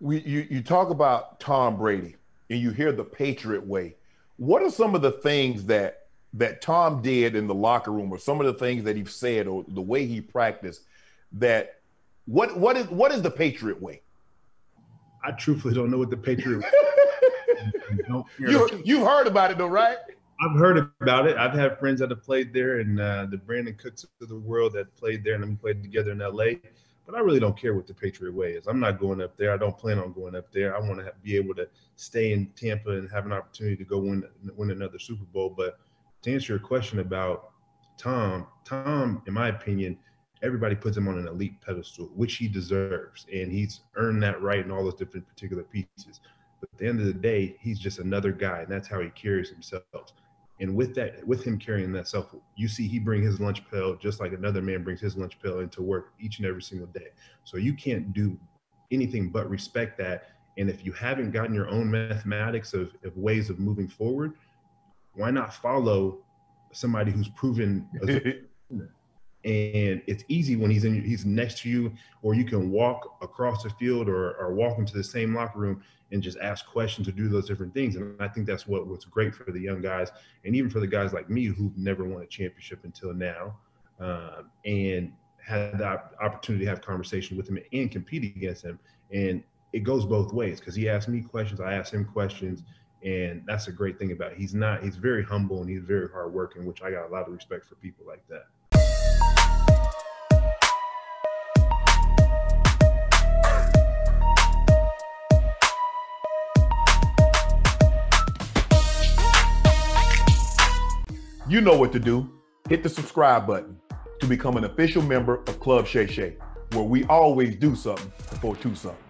we you, you talk about Tom Brady and you hear the Patriot way. What are some of the things that that Tom did in the locker room, or some of the things that he said, or the way he practiced? That what what is what is the Patriot way? I truthfully don't know what the Patriot. you you heard about it though, right? I've heard about it. I've had friends that have played there, and uh, the Brandin Cooks of the world that played there, and we played together in L.A. But I really don't care what the Patriot way is. I'm not going up there. I don't plan on going up there. I want to be able to stay in Tampa and have an opportunity to go win win another Super Bowl. But to answer your question about Tom, Tom, in my opinion, everybody puts him on an elite pedestal, which he deserves, and he's earned that right in all those different particular pieces. But at the end of the day, he's just another guy, and that's how he carries himself. And with that, with him carrying that self, you see he bring his lunch pail just like another man brings his lunch pail into work each and every single day. So you can't do anything but respect that. And if you haven't gotten your own mathematics of, of ways of moving forward, why not follow somebody who's proven and it's easy when he's in he's next to you or you can walk across the field or, or walk into the same locker room and just ask questions or do those different things. And i think that's what what's great for the young guys and even for the guys like me who've never won a championship until now um, and had the opportunity to have conversation with him and compete against him. And it goes both ways because he asked me questions i asked him questions and that's a great thing about it. he's not he's very humble and he's very hardworking which i got a lot of respect for people like that You know what to do. Hit the subscribe button to become an official member of Club Shay Shay, where we always do something for two something.